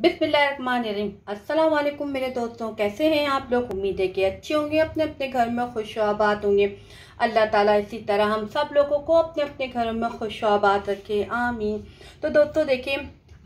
अस्सलाम वालेकुम मेरे दोस्तों, कैसे हैं आप लोग? उम्मीद है कि अच्छे होंगे अपने अपने घर में खुश आबाद होंगे। अल्लाह ताला इसी तरह हम सब लोगों को अपने अपने घरों में खुश आबाद रखे। आमीन। तो दोस्तों, देखिए,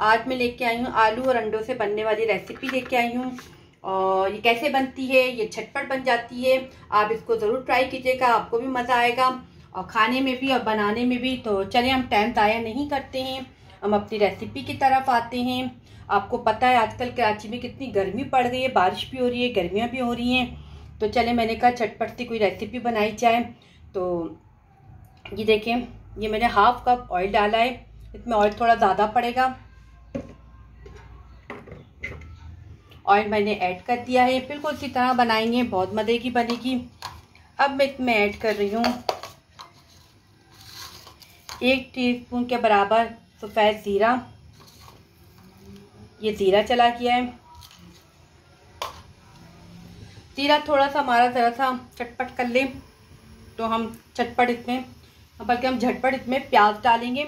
आज मैं लेके आई हूँ आलू और अंडों से बनने वाली रेसिपी लेके आई हूँ। और ये कैसे बनती है? ये झटपट बन जाती है। आप इसको ज़रूर ट्राई कीजिएगा, आपको भी मज़ा आएगा। और खाने में भी और बनाने में भी। तो चले हम टाइम ज़ाया नहीं करते हैं। हम अपनी रेसिपी की तरफ़ आते हैं। आपको पता है आजकल कराची में कितनी गर्मी पड़ गई है, बारिश भी हो रही है, गर्मियाँ भी हो रही हैं। तो चले, मैंने कहा झटपट सी कोई रेसिपी बनाई जाए। तो ये देखें, ये मैंने हाफ़ कप ऑयल डाला है। इसमें ऑयल थोड़ा ज़्यादा पड़ेगा। ऑयल मैंने ऐड कर दिया है। बिल्कुल इसी तरह बनाएँगे, बहुत मज़े की बनेगी। अब मैं इसमें ऐड कर रही हूँ। एक टीस्पून के बराबर सफ़ेद ज़ीरा। ये ज़ीरा चला किया है। ज़ीरा थोड़ा सा हमारा ज़रा सा चटपट कर ले तो हम चटपट इसमें, बल्कि हम झटपट इसमें प्याज डालेंगे।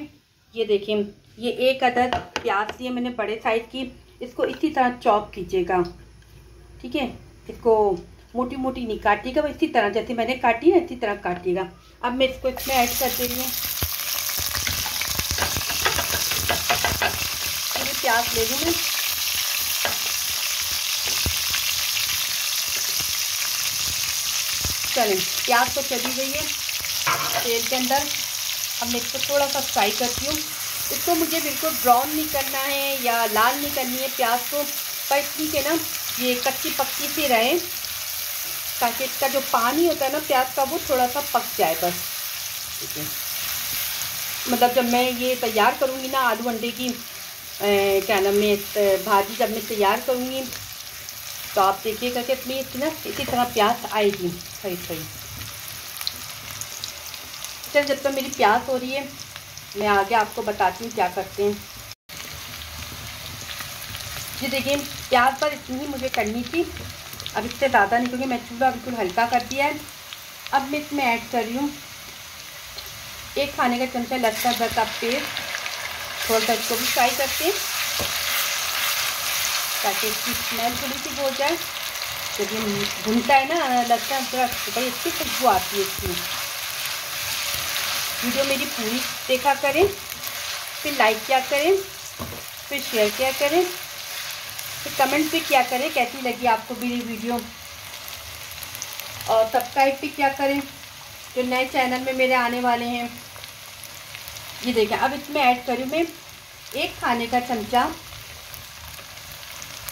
ये देखिए ये एक अदद प्याज लिए मैंने बड़े साइज़ की। इसको इसी तरह चॉप कीजिएगा, ठीक है? इसको मोटी मोटी नहीं काटिएगा, इसी तरह, जैसे मैंने काटी है, इसी तरह काटिएगा। अब मैं इसको इसमें ऐड कर दे रही हूँ प्याज ले लूँ मैं। चलें, प्याज तो चली गई है, तेल के अंदर। अब मैं इसको थोड़ा सा फ्राई करती हूँ। इसको मुझे बिल्कुल ब्राउन नहीं करना है या लाल नहीं करनी है प्याज को। पर ठीक है ना, ये कच्ची पक्की सी रहे, ताकि इसका जो पानी होता है ना प्याज का, वो थोड़ा सा पक जाए बस। ठीक है? मतलब जब मैं ये तैयार करूँगी ना आलू अंडे की क्या नाम में भाजी जब मैं तैयार करूँगी तो आप देखिएगा कि इतनी ना इसी तरह प्याज आएगी, सही सही। चल, जब तक तो मेरी प्याज हो रही है, मैं आगे आपको बताती हूँ क्या करते हैं। जी देखिए, प्याज पर इतनी ही मुझे करनी थी, अब इससे ज़्यादा नहीं, क्योंकि मैं चूल्हा बिल्कुल हल्का कर दिया है। अब मैं इसमें ऐड कर रही हूँ, एक खाने का चमचा लहसुन अदरक का पेस्ट थोड़ा सा इसको भी फ्राई करते हैं। ताकि इसकी स्मेल थोड़ी सी हो जाए। जब ये भुनता है ना, लगता है थोड़ा बड़ी अच्छी खुशबू आती है इसकी। वीडियो मेरी पूरी देखा करें, फिर लाइक क्या करें, फिर शेयर क्या करें, फिर कमेंट भी क्या करें, कैसी लगी आपको मेरी वीडियो। और सब्सक्राइब भी क्या करें, जो नए चैनल में मेरे आने वाले हैं। ये देखिए, अब इसमें ऐड करूँ मैं एक खाने का चमचा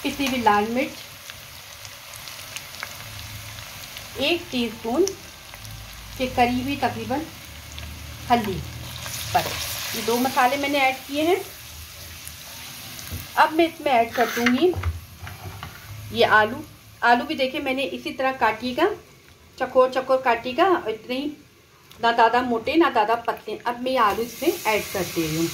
पिसी हुई लाल मिर्च, एक टीस्पून के करीब ही तकरीबन हल्दी पर ये दो मसाले मैंने ऐड किए हैं। अब मैं इसमें ऐड कर दूँगी ये आलू। आलू भी देखे मैंने इसी तरह काटिएगा चकोर चकोर काटिएगा इतने ही ना ज़्यादा मोटे, ना ज़्यादा पतले। अब मैं आलू इसमें ऐड कर दे रही हूँ।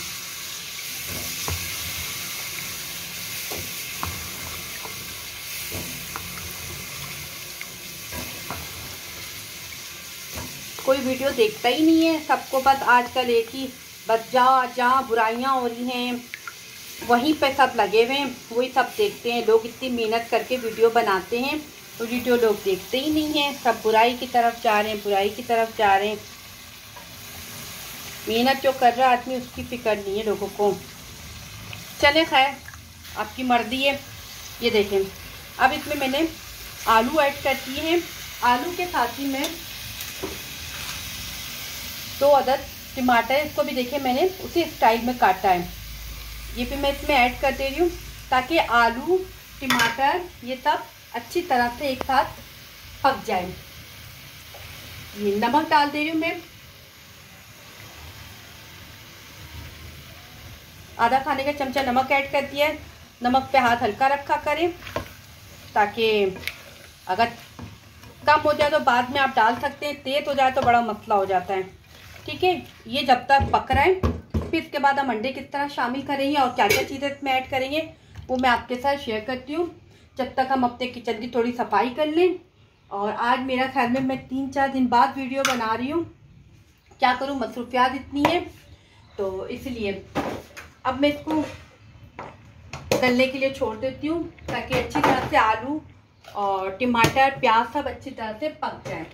कोई वीडियो देखता ही नहीं है। सबको बस आजकल एक ही बस जहाँ जहाँ बुराइयाँ हो रही हैं। वहीं पे सब लगे हुए हैं। वही सब देखते हैं। लोग इतनी मेहनत करके वीडियो बनाते हैं। तो वीडियो लोग देखते ही नहीं हैं। सब बुराई की तरफ़ जा रहे हैं, बुराई की तरफ़ जा रहे हैं। मेहनत जो कर रहा आदमी, उसकी फ़िक्र नहीं है लोगों को। चले खैर, आपकी मर्ज़ी है। ये देखें, अब इसमें मैंने आलू ऐड कर दिए हैं। आलू के साथ ही मैं दो अदद टमाटर इसको भी देखें, मैंने उसी स्टाइल में काटा है। ये भी मैं इसमें ऐड कर दे रही हूँ, ताकि आलू, टमाटर, ये सब अच्छी तरह से एक साथ पक जाए। ये नमक डाल दे रही हूँ मैं। आधा खाने का चमचा नमक ऐड कर दिया है। नमक पे हाथ हल्का रखा करें, ताकि अगर कम हो जाए तो बाद में आप डाल सकते हैं। तेज हो जाए तो बड़ा मसला हो जाता है। ठीक है? ये जब तक पक रहा है, फिर इसके बाद हम अंडे किस तरह शामिल करेंगे और क्या क्या चीज़ें इसमें ऐड करेंगे, वो मैं आपके साथ शेयर करती हूँ। जब तक हम अपने किचन की थोड़ी सफ़ाई कर लें। और आज मेरा ख्याल में मैं तीन चार दिन बाद वीडियो बना रही हूँ। क्या करूँ? मसरूफियात इतनी है। तो इसलिए अब मैं इसको गलने के लिए छोड़ देती हूँ ताकि अच्छी तरह से आलू और टमाटर, प्याज सब अच्छी तरह से पक जाए।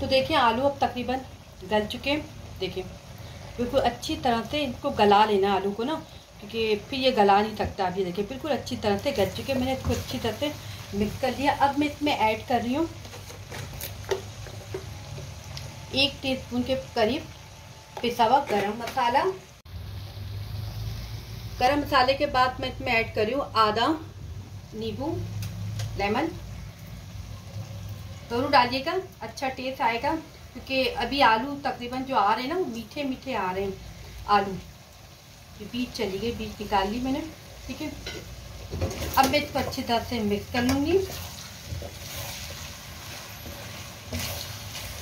तो देखिए, आलू अब तकरीबन गल चुके हैं। देखिए, बिल्कुल अच्छी तरह से इनको गला लेना आलू को ना। क्योंकि फिर ये गला नहीं सकता अभी देखिए, बिल्कुल अच्छी तरह से गल चुके मैंने इसको अच्छी तरह से मिक्स कर लिया। अब मैं इसमें ऐड कर रही हूँ एक टीस्पून के करीब पिसा हुआ गरम मसाला। गरम मसाले के बाद मैं इसमें ऐड कर रही हूँ आधा नींबू लेमन दोनों डालिएगा अच्छा टेस्ट आएगा, क्योंकि अभी आलू तकरीबन जो आ रहे हैं ना, वो मीठे मीठे आ रहे हैं आलू। ये बीज चली गई, बीज निकाल ली मैंने, ठीक है? अब मैं इसको अच्छी तरह से मिक्स कर लूँगी।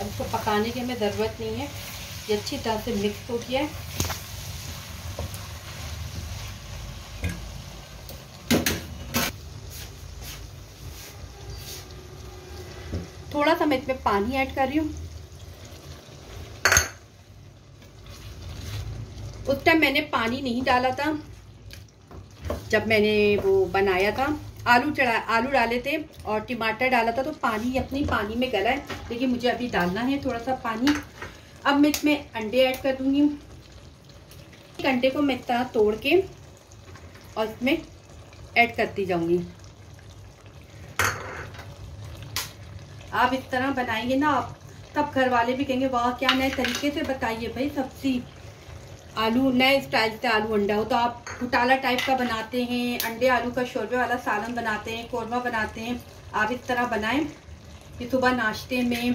अब इसको पकाने की हमें ज़रूरत नहीं है। ये अच्छी तरह से मिक्स हो गया है। थोड़ा सा मैं इसमें पानी ऐड कर रही हूँ। उस टाइम मैंने पानी नहीं डाला था, जब मैंने वो बनाया था, आलू चढ़ा, आलू डाले थे और टमाटर डाला था तो पानी अपनी पानी में गला है लेकिन मुझे अभी डालना है थोड़ा सा पानी। अब मैं इसमें अंडे ऐड कर दूँगी। अंडे को मैं इस तरह तोड़ के और इसमें ऐड करती जाऊँगी। आप इस तरह बनाएँगे ना, आप तब घर वाले भी कहेंगे, वाह, क्या नए तरीके से बताइए भाई सब्ज़ी। आलू, नए स्टाइल से आलू अंडा हो तो आप घुटाला टाइप का बनाते हैं, अंडे, आलू का शोरबे वाला सालन बनाते हैं, कौरमा बनाते हैं, आप इस तरह बनाएँ। कि सुबह नाश्ते में,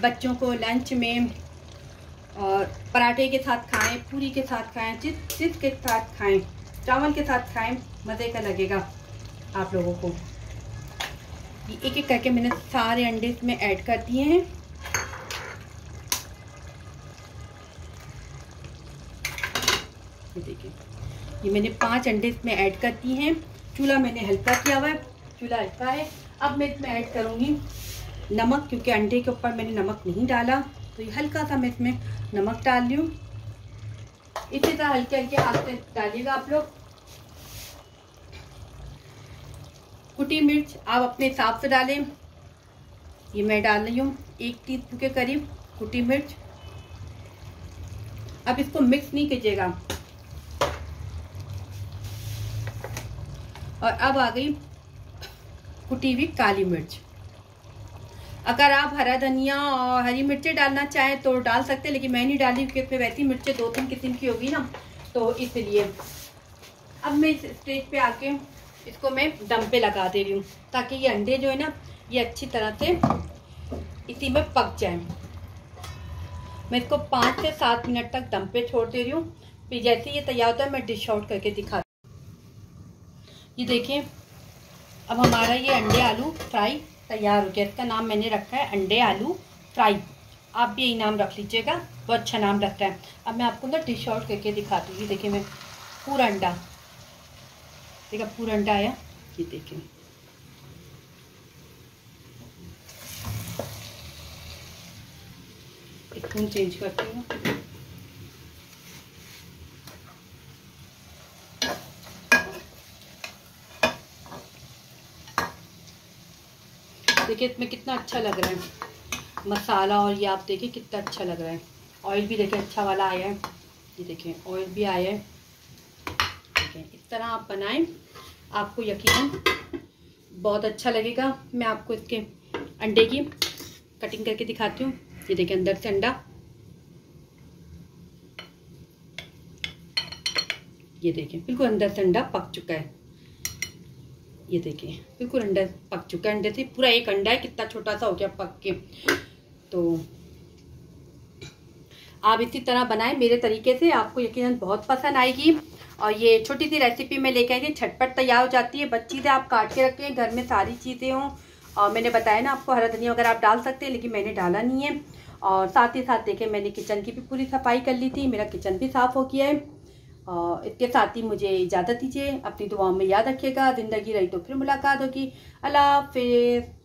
बच्चों को लंच में और पराठे के साथ खाएँ, पूरी के साथ खाएँ, चिप्स चिप्स के साथ खाएँ, चावल के साथ खाएँ, मज़े का लगेगा आप लोगों को। एक एक करके मैंने सारे अंडे इसमें ऐड कर दिए हैं। ये देखिए ये मैंने पाँच अंडे इसमें ऐड कर दिए हैं। चूल्हा मैंने हल्का किया हुआ है। चूल्हा हल्का है। अब मैं इसमें ऐड करूँगी नमक, क्योंकि अंडे के ऊपर मैंने नमक नहीं डाला। तो ये हल्का सा मैं इसमें नमक डाल हूँ। इसी तरह हल्के हल्के हाथ से डालिएगा आप लोग। कुटी मिर्च आप अपने हिसाब से डालें। ये मैं डाल रही हूँ एक टी के करीब कुटी मिर्च। अब इसको मिक्स नहीं कीजिएगा। और अब आ गई कुटी हुई काली मिर्च। अगर आप हरा धनिया और हरी मिर्चें डालना चाहें तो डाल सकते हैं, लेकिन मैं नहीं डाली क्योंकि वैसी मिर्चें दो तीन किस्म की होगी ना तो इसलिए। अब मैं इस स्टेज पे आके इसको मैं दम पे लगा दे रही हूँ, ताकि ये अंडे जो है ना, ये अच्छी तरह से इसी में पक जाए। मैं इसको पाँच से सात मिनट तक दम पे छोड़ दे रही हूँ, फिर जैसे ये तैयार होता है, मैं डिश आउट करके दिखा ये देखिए, अब हमारा ये अंडे आलू फ्राई तैयार हो गया। इसका नाम मैंने रखा है अंडे आलू फ्राई। आप भी यही नाम रख लीजिएगा बहुत अच्छा नाम रखता है। अब मैं आपको ना डिश आउट करके दिखाती हूँ। देखिए मैं, पूरा अंडा। देखा पूरा अंडा आया। ये देखें स्पून चेंज करती हूँ। देखिए इसमें कितना अच्छा लग रहा है। मसाला और ये आप देखिए कितना अच्छा लग रहा है। ऑयल भी देखिए अच्छा वाला आया है। ये देखिए ऑयल भी आया है। देखें इस तरह आप बनाएँ। आपको यकीन बहुत अच्छा लगेगा। मैं आपको इसके अंडे की कटिंग करके दिखाती हूँ। ये देखिए, अंदर से अंडा। ये देखिए, बिल्कुल अंदर से अंडा पक चुका है। ये देखिए, बिल्कुल अंडा पक चुका है, अंडे से पूरा एक अंडा है, कितना छोटा सा हो गया पक के। तो आप इसी तरह बनाएँ, मेरे तरीके से, आपको यकीनन बहुत पसंद आएगी। और ये छोटी सी रेसिपी मैं लेके आई थी, छटपट तैयार हो जाती है, बच्ची से आप काट के रखें घर में सारी चीज़ें हों। और मैंने बताया ना आपको, हरा धनिया वगैरह आप डाल सकते हैं, लेकिन मैंने डाला नहीं है। और साथ ही साथ देखें मैंने किचन की भी पूरी सफ़ाई कर ली थी, मेरा किचन भी साफ़ हो गया है। इसके साथ ही मुझे इजाज़त दीजिए। अपनी दुआओं में याद रखिएगा। ज़िंदगी रही तो फिर मुलाकात होगी। अल्लाह हाफिज़।